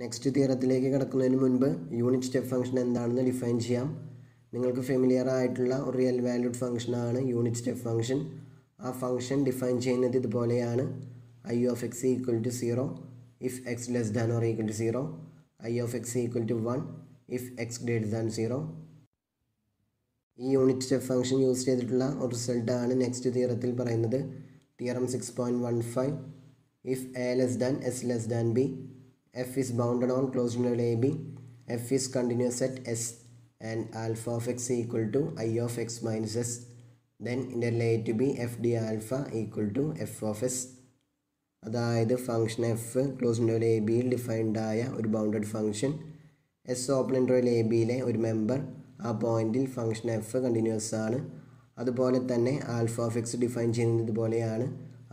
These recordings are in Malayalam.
നെക്സ്റ്റ് തീരത്തിലേക്ക് കിടക്കുന്നതിന് മുൻപ് യൂണിറ്റ് സ്റ്റെപ്പ് ഫംഗ്ഷൻ എന്താണെന്ന് ഡിഫൈൻ ചെയ്യാം നിങ്ങൾക്ക് ഫെമിലിയർ ആയിട്ടുള്ള ഒരു റിയൽ വാല്യൂഡ് ഫംഗ്ഷനാണ് യൂണിറ്റ് സ്റ്റെപ്പ് ഫംഗ്ഷൻ ആ ഫംഗ്ഷൻ ഡിഫൈൻ ചെയ്യുന്നത് ഇതുപോലെയാണ് I of x equal to zero if x less than or equal to zero I of x equal to one if x greater than zero ഈ യൂണിറ്റ് സ്റ്റെപ്പ് ഫംഗ്ഷൻ യൂസ് ചെയ്തിട്ടുള്ള ഒരു റിസൾട്ടാണ് നെക്സ്റ്റ് തിയറത്തിൽ പറയുന്നത് theorem six point one five if a less than s less than b f is bounded on close union a b f is continuous at s and alpha of x equal to I of x minus s then integral a to b f d alpha equal to f of s അതായത് ഫംഗ്ഷൻ എഫ് ക്ലോസ് ഇൻഡോയിൽ എ ബിയിൽ ഡിഫൈൻഡായ ഒരു ബൗണ്ടഡ് ഫംഗ്ഷൻ എസ് ഓപ്പൺ ഇൻഡോയിൽ എ ബിയിലെ ഒരു മെമ്പർ ആ പോയിന്റിൽ ഫംഗ്ഷൻ എഫ് കണ്ടിന്യൂസ് ആണ് അതുപോലെ തന്നെ ആൽഫ ഓഫ് എക്സ് ഡിഫൈൻ ചെയ്യുന്നത് പോലെയാണ്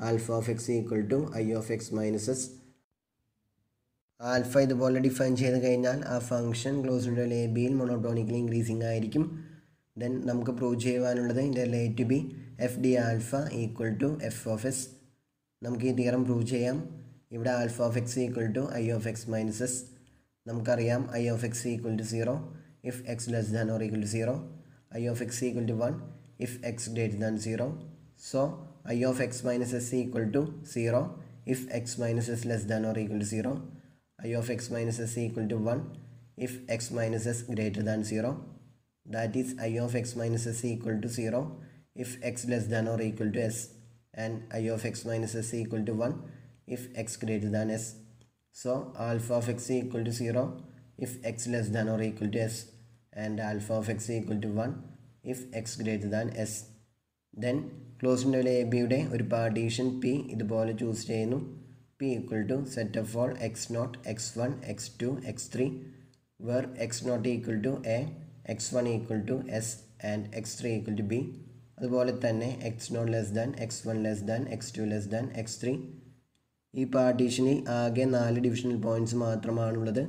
alpha of x equal to I of x minus s alpha ഇതുപോലെ ഡിഫൈൻ ചെയ്ത് കഴിഞ്ഞാൽ ആ ഫംഗ്ഷൻ ക്ലോസ്ഡ് ഡെൽ എ ബിയിൽ മൊണോട്ടോണിക്കലി ഇൻക്രീസിങ് ആയിരിക്കും ദെൻ നമുക്ക് പ്രൂവ് ചെയ്യുവാനുള്ളത് ഇതിൻ്റെ a to b f d alpha equal to f of s നമുക്ക് ഈ തിയറം പ്രൂവ് ചെയ്യാം ഇവിടെ alpha of x equal to I of x minus s നമുക്കറിയാം I of x equal to zero if x less than or equal to zero I of x equal to one if x greater than zero so I of x minus s equal to zero if x minus s less than or equal to zero I of x minus s equal to one if x minus s greater than zero that is I of x minus s equal to zero if x less than or equal to s and I of x minus s equal to one if x greater than s so alpha of x equal to zero if x less than or equal to s and alpha of x equal to one if x greater than s then ക്ലോസിൻ്റെ a ബിയുടെ ഒരു പാർട്ടീഷൻ പി ഇതുപോലെ ചൂസ് ചെയ്യുന്നു p to set of all x nought x one x two x three where x nought equal to a x one equal to s and x three equal to b അതുപോലെ തന്നെ x nought less than x one less than x two less than x three ഈ പാർട്ടീഷനിൽ ആകെ നാല് ഡിവിഷണൽ പോയിൻറ്റ്സ് മാത്രമാണുള്ളത്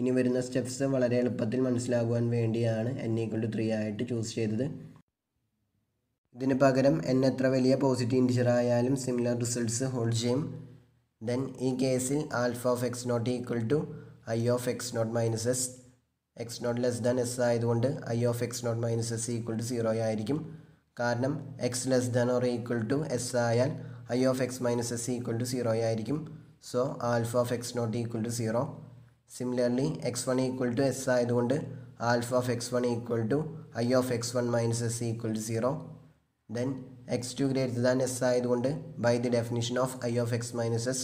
ഇനി വരുന്ന സ്റ്റെപ്സ് വളരെ എളുപ്പത്തിൽ മനസ്സിലാകുവാൻ വേണ്ടിയാണ് എൻ ഈക്വൽ ടു ത്രീ ആയിട്ട് ചൂസ് ചെയ്തത് ഇതിന് പകരം എൻ എത്ര വലിയ പോസിറ്റീവ് ഇൻറ്റിജർ ആയാലും സിമിലർ റിസൾട്ട്സ് ഹോൾഡ് ചെയ്യും ദെൻ ഈ കേസിൽ alpha of x nought equal to I of x nought minus s x nought less than s ആയതുകൊണ്ട് I of x nought minus s equal to zero ആയിരിക്കും കാരണം x less than or equal to s ആയാൽ I of x minus s equal to zero ആയിരിക്കും so alpha of x nought equal to zero similarly x one equal to s ആയതുകൊണ്ട് alpha of x one equal to I of x one minus s equal to zero then x2 greater than s aayathukondu by the definition of I of x minus s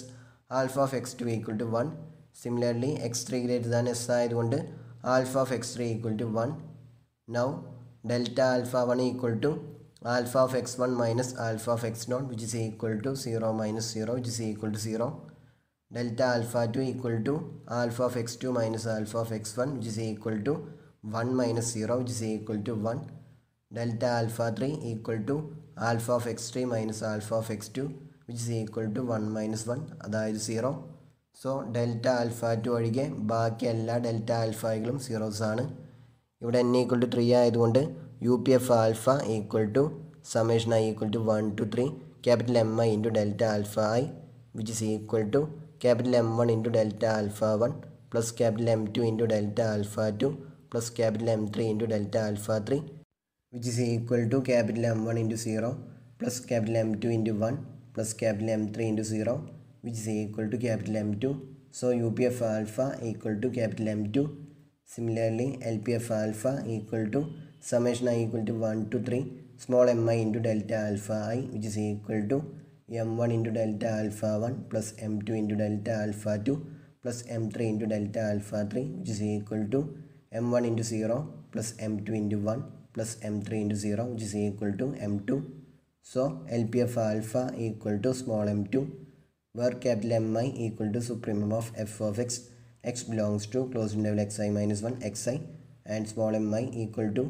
alpha of x2 equal to 1. Similarly, x3 greater than s aayathukondu alpha of x3 equal to 1. Now delta alpha 1 equal to alpha of x1 minus alpha of x0 which is equal to 0 minus 0 which is equal to 0. Delta alpha 2 equal to alpha of x2 minus alpha of x1 which is equal to 1 minus 0 which is equal to 1. Delta alpha 3 equal to alpha of x three minus alpha of x two which is equal to one minus one അതായത് zero so delta alpha two ഒഴികെ ബാക്കി എല്ലാ ഡെൽറ്റ ആൽഫകളും സീറോസ് ആണ് ഇവിടെ എൻ ഈക്വൽ ടു ത്രീ ആയതുകൊണ്ട് U P F alpha equal to summation I equal to one two three capital M I into delta alpha I which is equal to capital M one into delta alpha one plus capital M two into delta alpha two plus capital M three into delta alpha three which is equal to capital M1 into 0 plus capital M2 into 1 plus capital M3 into 0 which is equal to capital M2. So UPF alpha equal to capital M2. Similarly LPF alpha equal to summation i equal to 1 to 3 small mi into delta alpha i which is equal to m1 into delta alpha 1 plus m2 into delta alpha 2 plus m3 into delta alpha 3 which is equal to m1 into 0 plus m2 into 1 plus m3 into 0 which is equal to m2 so lpf alpha equal to small m2 where capital mi equal to supremum of f of x x belongs to closed interval xi minus 1 xi and small mi equal to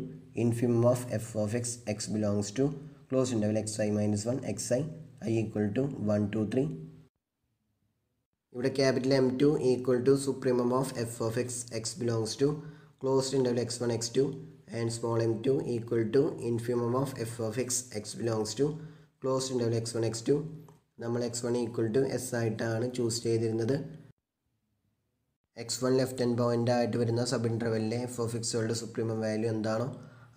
infimum of f of x x belongs to closed interval xi minus 1 xi i equal to 1 2 3 ഇവിടെ capital M two equal to supremum of F of X X belongs to closed interval X one X two and small m2 equal to infimum of f of x x belongs to closed interval x1 x2 നമ്മൾ x1 വൺ ഈക്വൽ ടു ആയിട്ടാണ് ചൂസ് ചെയ്തിരുന്നത് x1 one left hand point ആയിട്ട് വരുന്ന സബ് ഇൻ്റർവെല്ലിലെ എഫ് ഓഫ് എക്സുകളുടെ സുപ്രീമം വാല്യൂ എന്താണോ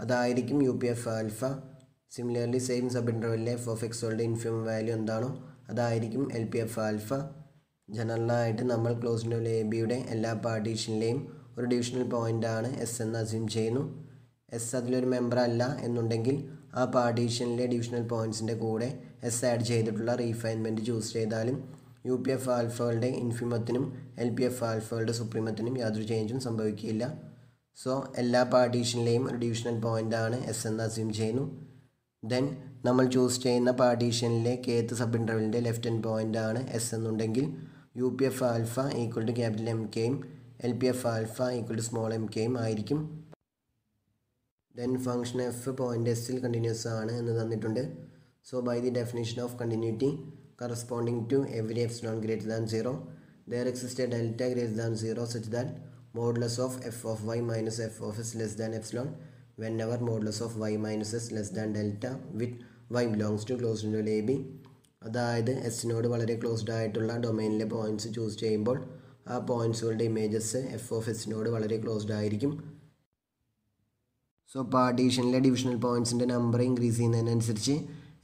അതായിരിക്കും U P F alpha similarly same sub ഇൻ്റർവെല്ലിലെ F of എക്സുകളുടെ ഇൻഫിമം വാല്യൂ എന്താണോ അതായിരിക്കും എൽ പി എഫ് ആൽഫ ജനറലായിട്ട് നമ്മൾ ക്ലോസ് ഇൻ്റർവെൽ എ ബിയുടെ എല്ലാ പാർട്ടീഷനിലെയും ഒരു ഡിവിഷണൽ പോയിൻ്റാണ് എസ് എന്ന് അസ്യൂം ചെയ്യുന്നു എസ് അതിലൊരു മെമ്പർ അല്ല എന്നുണ്ടെങ്കിൽ ആ പാർട്ടീഷനിലെ ഡിവിഷണൽ പോയിൻറ്റ്സിൻ്റെ കൂടെ എസ് ആഡ് ചെയ്തിട്ടുള്ള റീഫൈൻമെൻറ്റ് ചൂസ് ചെയ്താലും യു പി എഫ് ആൽഫകളുടെ ഇൻഫിമത്തിനും എൽ പി എഫ് ആൽഫകളുടെ സുപ്രീമത്തിനും യാതൊരു ചേഞ്ചും സംഭവിക്കില്ല സോ എല്ലാ പാർട്ടീഷനിലെയും ഒരു ഡിവിഷണൽ പോയിൻ്റാണ് എസ് എന്ന് അസ്യൂം ചെയ്യുന്നു ദെൻ നമ്മൾ ചൂസ് ചെയ്യുന്ന പാർട്ടീഷനിലെ കേത്ത് സബ് ഇൻ്റർവെലിൻ്റെ ലെഫ്റ്റ് ഹാൻഡ് പോയിൻ്റ് ആണ് എസ് എന്നുണ്ടെങ്കിൽ U P F alpha equal to capital M കെയും L P F alpha equal to small m കെയും ആയിരിക്കും ദെൻ ഫംഗ്ഷൻ എഫ് പോയിൻ്റ് എസിൽ കണ്ടിന്യൂസ് ആണ് എന്ന് തന്നിട്ടുണ്ട് so by the definition of continuity corresponding to every f epsilon greater than zero there exist delta greater than zero set than modulus of f of y minus f of s less than epsilon whenever modulus of y minus s less than delta with y belongs to close to a b അതായത് എസിനോട് വളരെ ക്ലോസ്ഡ് ആയിട്ടുള്ള ഡൊമൈനിലെ പോയിൻറ്റ്സ് ചൂസ് ചെയ്യുമ്പോൾ ആ പോയിൻറ്റ്സുകളുടെ ഇമേജസ് എഫ് ഓഫ് എസിനോട് വളരെ ക്ലോസ്ഡ് ആയിരിക്കും സോ പാർട്ടീഷനിലെ ഡിവിഷണൽ പോയിൻറ്റ്സിൻ്റെ നമ്പർ ഇൻക്രീസ് ചെയ്യുന്നതിനനുസരിച്ച്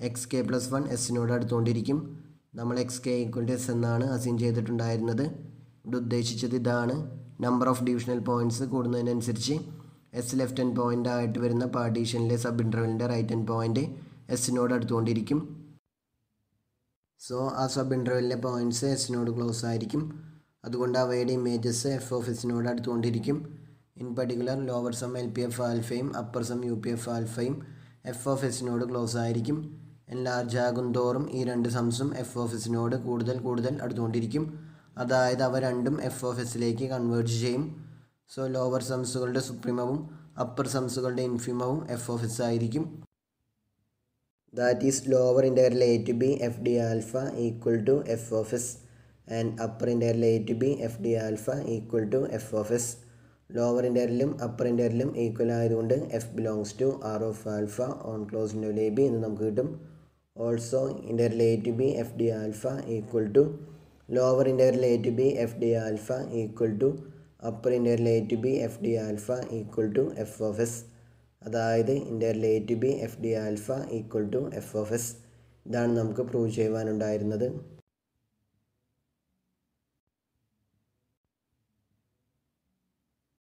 എക്സ് കെ പ്ലസ് വൺ എസിനോട് അടുത്തുകൊണ്ടിരിക്കും നമ്മൾ x k equal to s എന്നാണ് അസൈൻ ചെയ്തിട്ടുണ്ടായിരുന്നത് ഇവിടെ ഉദ്ദേശിച്ചത് ഇതാണ് നമ്പർ ഓഫ് ഡിവിഷണൽ പോയിൻറ്റ്സ് കൂടുന്നതിനനുസരിച്ച് എസ് ലെഫ്റ്റ് ഹാൻഡ് പോയിൻ്റ് ആയിട്ട് വരുന്ന പാർട്ടീഷനിലെ സബ് ഇൻ്റർവെലിൻ്റെ റൈറ്റ് ഹാൻഡ് പോയിൻ്റ് എസിനോട് അടുത്തുകൊണ്ടിരിക്കും സോ ആ സബ് ഇൻ്റർവെലിലെ പോയിൻറ്റ്സ് എസിനോട് ക്ലോസ് ആയിരിക്കും അതുകൊണ്ട് അവയുടെ ഇമേജസ് എഫ് ഓഫ് എസിനോട് അടുത്തുകൊണ്ടിരിക്കും in particular lower sum L P F ആൽഫയും upper sum U P F ആൽഫയും F of എസിനോട് ക്ലോസ് ആയിരിക്കും എൻലാർജ് ആകും തോറും ഈ രണ്ട് സംസും എഫ് ഓഫ് എസിനോട് കൂടുതൽ കൂടുതൽ അടുത്തുകൊണ്ടിരിക്കും അതായത് അവ രണ്ടും എഫ് ഓഫ് എസിലേക്ക് കൺവേർട്ട് ചെയ്യും സോ ലോവർ സംസുകളുടെ സുപ്രീമവും അപ്പർ സംസുകളുടെ ഇൻഫിമവും എഫ് ഓഫ് എസ് ആയിരിക്കും that is lower interval a to b f d alpha equal to f of s and upper interval a to b f d alpha equal to f of s lower ഇൻറ്റർവലിലും upper ഇൻറ്റർവലിലും ഈക്വൽ ആയതുകൊണ്ട് f belongs to R of alpha on close interval a b എന്ന് നമുക്ക് കിട്ടും also interval a to b f d alpha equal to lower interval a to b f d alpha equal to upper interval a to b f d alpha equal to f of s അതായത് interval a to b f d alpha equal to f of s ഇതാണ് നമുക്ക് പ്രൂവ് ചെയ്യുവാനുണ്ടായിരുന്നത്